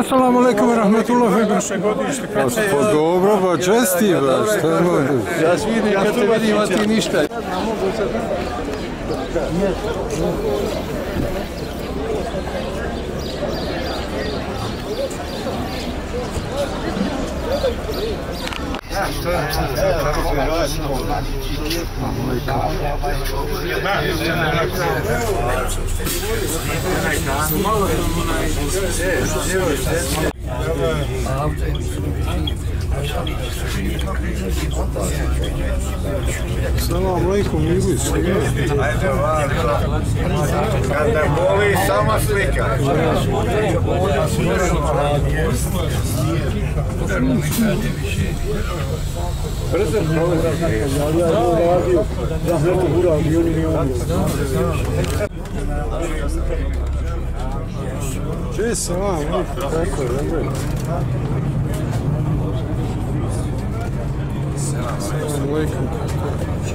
Assalamu alaikum wa rahmatullahi wa barakatuh. Pa dobro, pa česti, ba, šta je mogu? Ja vidim, kad te vidim, a ti ništa. Нет. Mala, Assalamu alaikum, Iglis. Ajde ovako. Kad te boli, samo slika. Če se vam, kako je, dobro? Assalamu alaikum. Tu,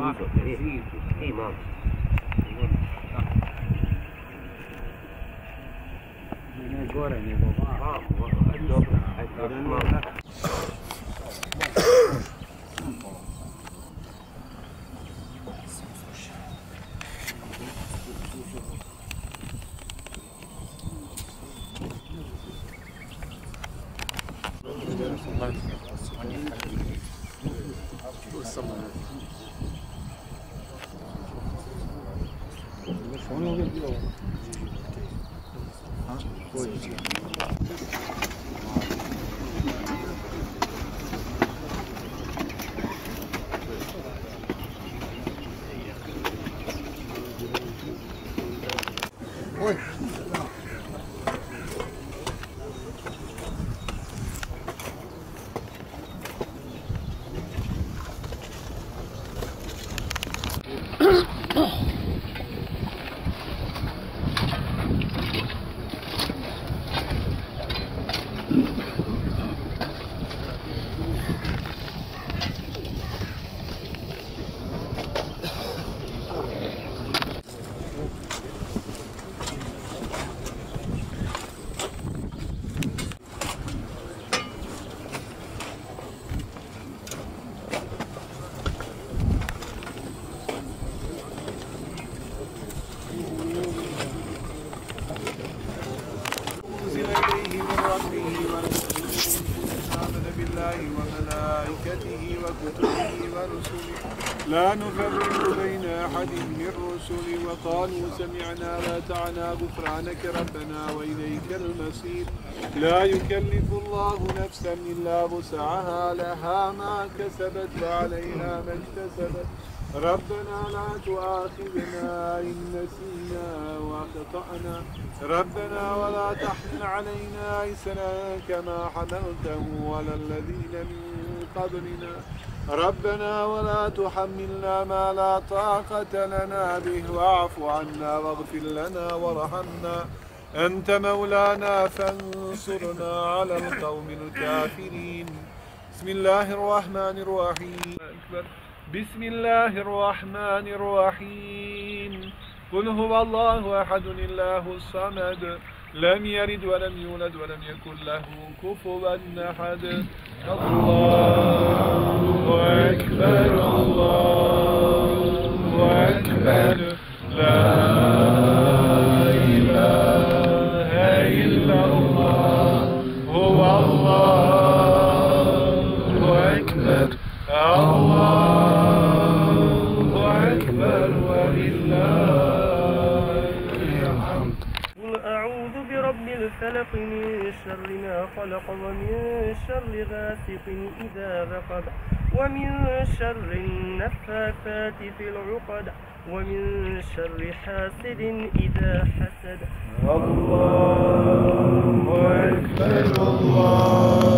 Hey, preciso, sì ma... 黄늘은비가오는이 유? لا نفرق بين أحد من رسله وقالوا سمعنا وأطعنا غفرانك ربنا وإليك المصير. لا يكلف الله نفسا إلا وسعها لها ما كسبت وعليها ما اكتسبت. ربنا لا تؤاخذنا إن نسينا وأخطأنا. ربنا ولا تحمل علينا إسرا كما حملته على الذين من قبلنا. ربنا ولا تحملنا ما لا طاقة لنا به. واعف عنا واغفر لنا وارحمنا. أنت مولانا فانصرنا على القوم الكافرين. بسم الله الرحمن الرحيم. بسم الله الرحمن الرحيم. قل هو الله أحد الله الصمد. لم يلد ولم يولد ولم يكن له كفوا أحد. الله أكبر الله أكبر لا الفلق من شر ما خلق ومن شر غاسق إذا وقب ومن شر النفاثات في العقد ومن شر حاسد إذا حسد. الله أكبر الله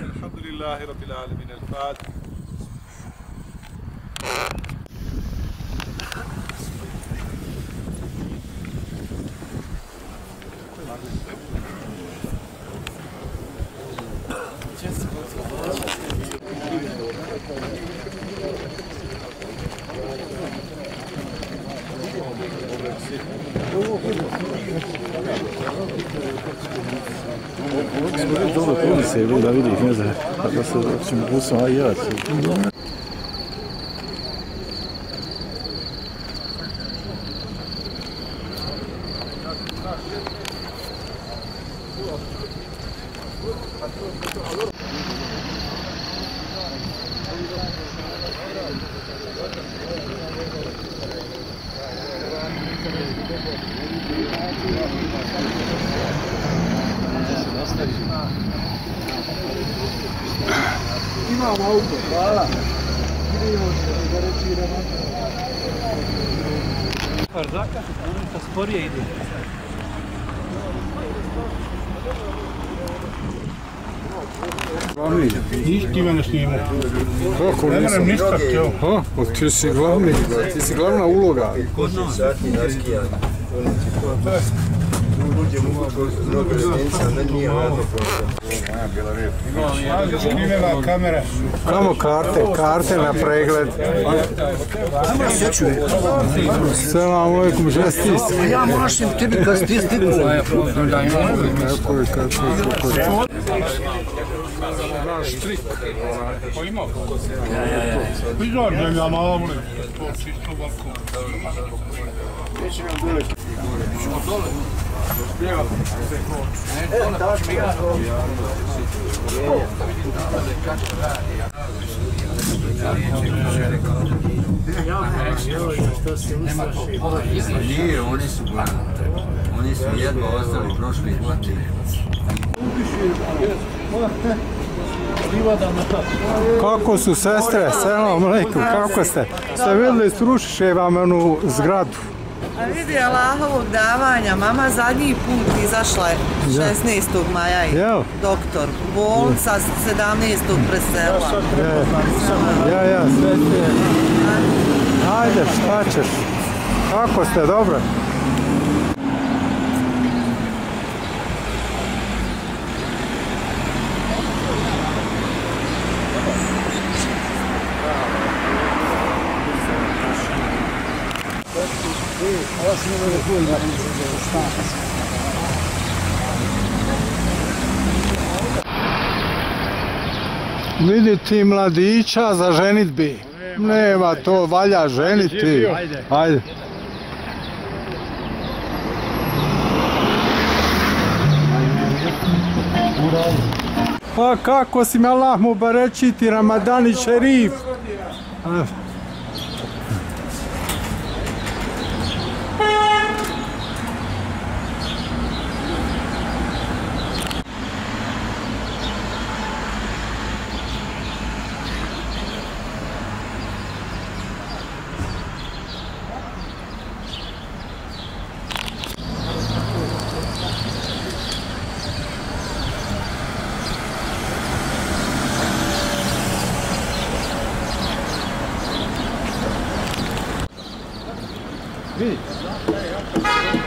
الحمد لله رب العالمين الفاتح Sevgili David İkiniz de takası şimdi bu sahayı açtı. Thank you. A i ja. Glavni. Ništa ti mene snimao. Kako Ne nisam? moram ništa htio. Ha? Pa ti si glavni, ti si glavna uloga. Snimila kamera. Kamo karte, karte na pregled. Selam alaikum, žesti se. Ja mašim tebi kad ti stiku. Kako je, kako je, kako je. Naš trik. Izađem ja malo, to čisto ovako. Nije, oni su gledali. Oni su jedva ostali prošli godini. Kako su sestre? Selam alaikum, kako ste? Ste vidjeli srušiše vam onu zgradu? A vidi Allahovog davanja, mama zadnji put izašla je 16. maja i Jel? doktor. Bolnica 17. presela. Ja, ja, sve ti je. Ajde, šta ćeš? Kako ste, dobro? Viditi mladića za ženitbi. Nema to, valja ženiti. Ajde. A kako si me Allah mu barečiti Ramadani šerif?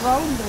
wrong